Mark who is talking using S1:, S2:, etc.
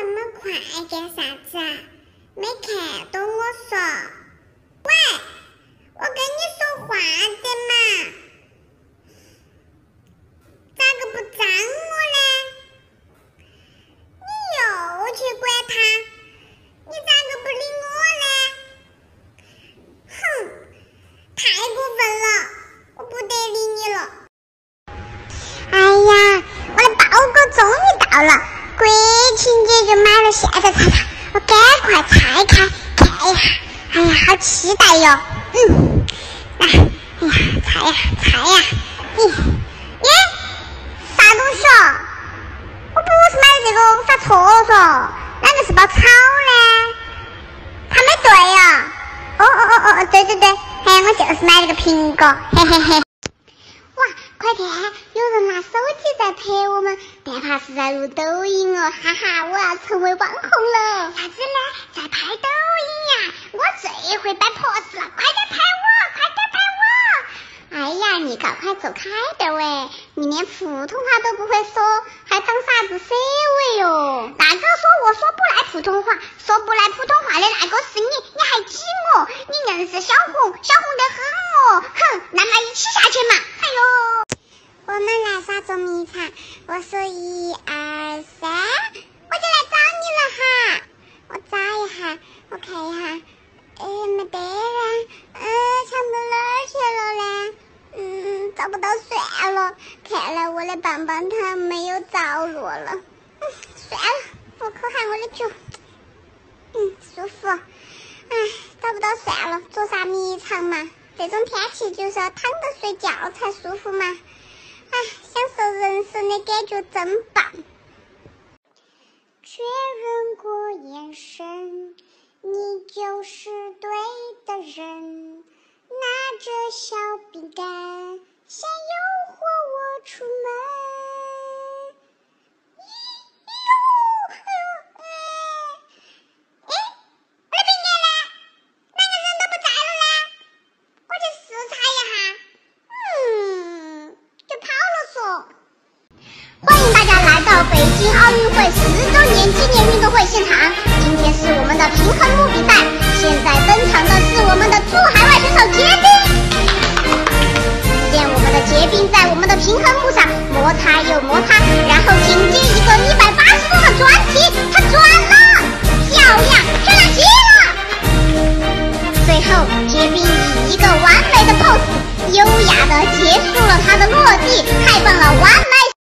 S1: 那么快干啥子啊？没看懂我说。喂，我跟你说话的嘛，咋个不张我呢？你又去管他，你咋个不理我呢？哼，太过分了，我不得理你了。哎呀，我的包裹终于到了，现在才到，我赶快拆开看一下。哎呀，好期待哟！嗯，来，哎呀，拆呀拆呀，咦，耶，啥东西哦？我不是买的这个，我发错了嗦，哪个是包草呢？他没对呀。哦哦哦哦哦，对对对，哎，我就是买了个苹果，嘿嘿嘿。有人拿手机在拍我们，但怕是在录抖音哦，哈哈，我要成为网红了。啥子呢？在拍抖音呀？我最会摆 pose 了，快点拍我，快点拍我！哎呀，你赶快走开点喂，你连普通话都不会说，还当啥子 C 位哟？哪个说我说不来普通话？说不来普通话的那个是你，你还挤我？你认识小红？小红得很哦，哼，那么一起下去嘛！哎呦，我们来耍捉迷藏，我说一二三，我就来找你了哈。我找一下，我看一下，哎，没得人，嗯，藏到哪儿去了呢？嗯，找不到算了，看来我的棒棒糖没有着落了。嗯，算了，我口下我的脚，嗯，舒服。唉，找不到算了，做啥迷藏嘛？这种天气就是要躺着睡觉才舒服嘛。唉，感觉真棒。确认过眼神，你就是对的人。拿着小饼干，想诱惑我出门。咦哟，哎呦，哎，哎，我的饼干呢？哪个人都不在了呢？我去视察一下。嗯，就跑了嗦。欢迎大家来到北京奥运会十周年纪念运动会现场。今天是我们的平衡木比赛，现在登场的是我们的驻海外选手结冰。只见我们的结冰在我们的平衡木上摩擦又摩擦，然后